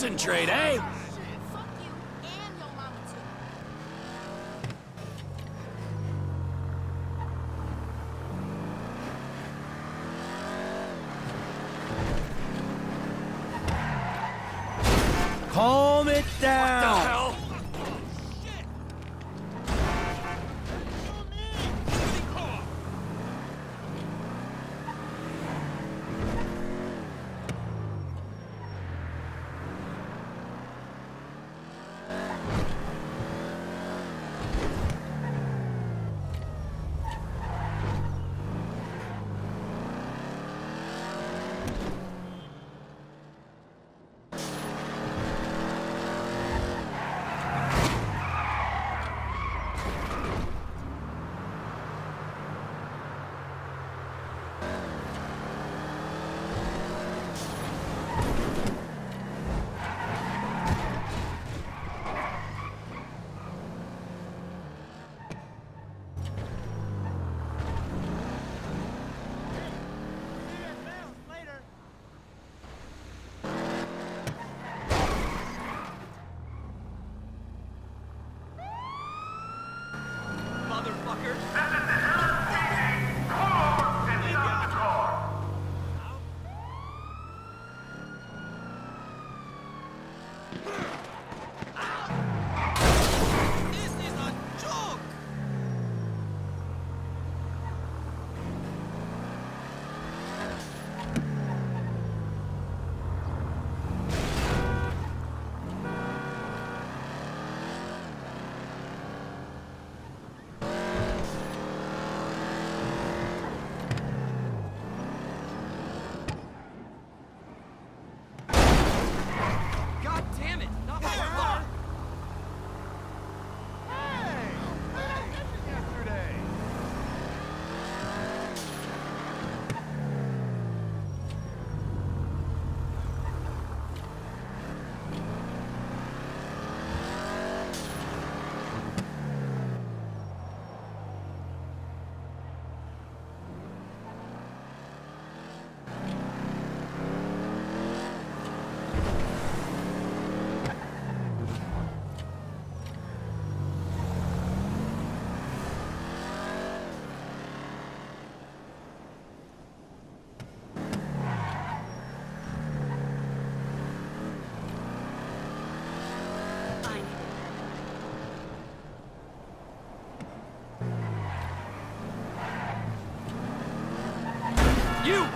Concentrate, eh?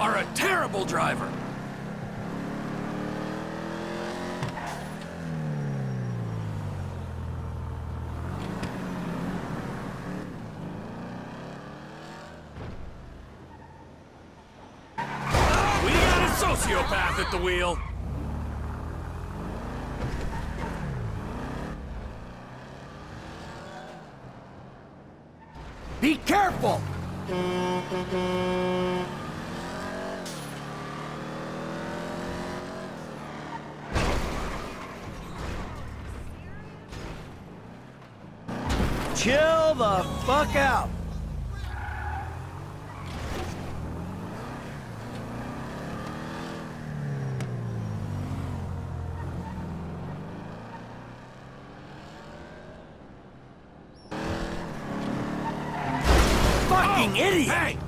Are a terrible driver. We got a sociopath at the wheel. Be careful. Chill the fuck out. Fucking oh, idiot! Hey!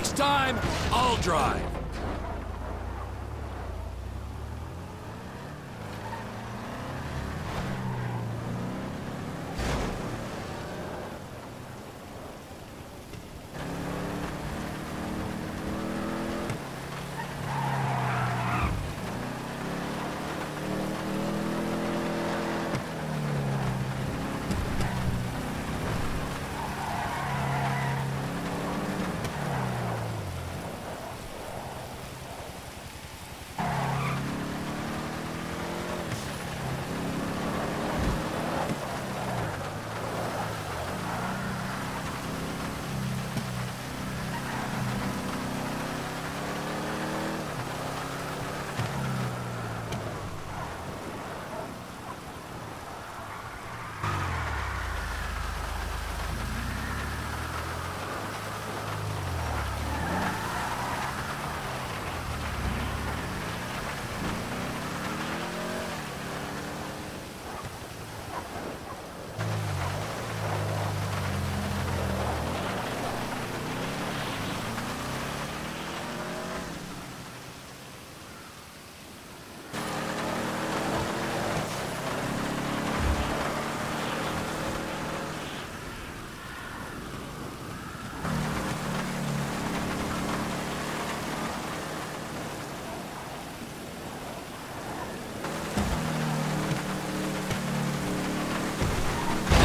Next time, I'll drive.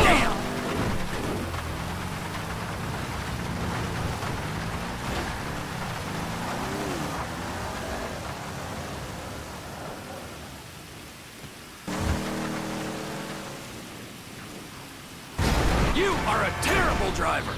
Damn! You are a terrible driver!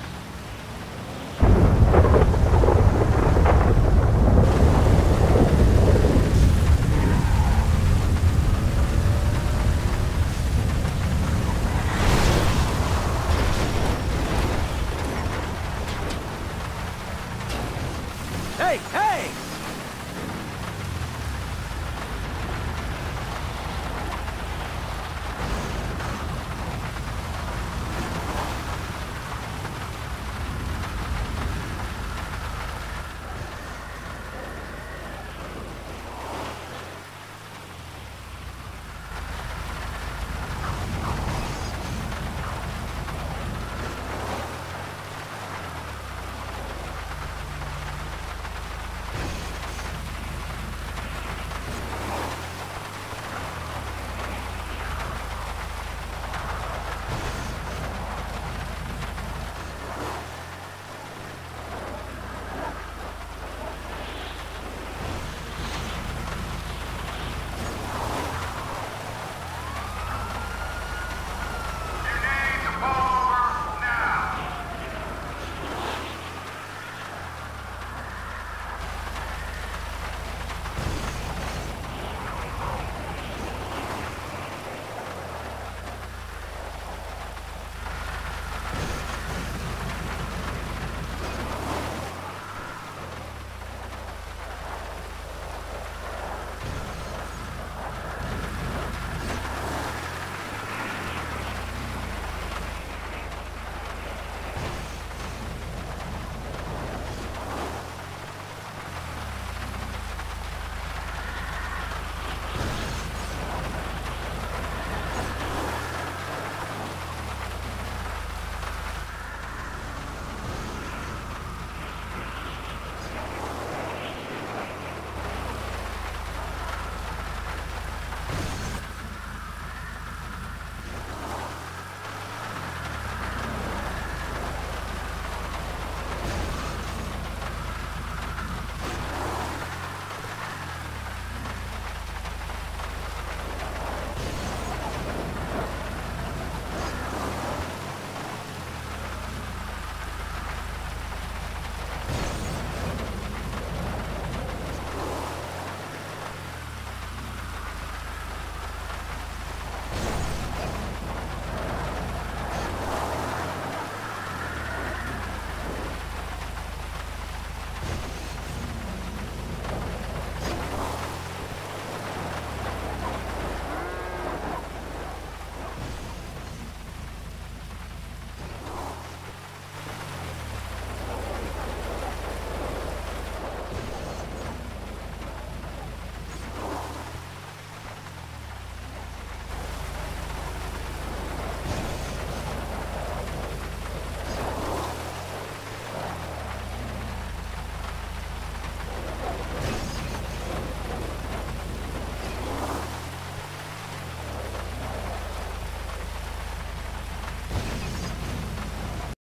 Hey, hey!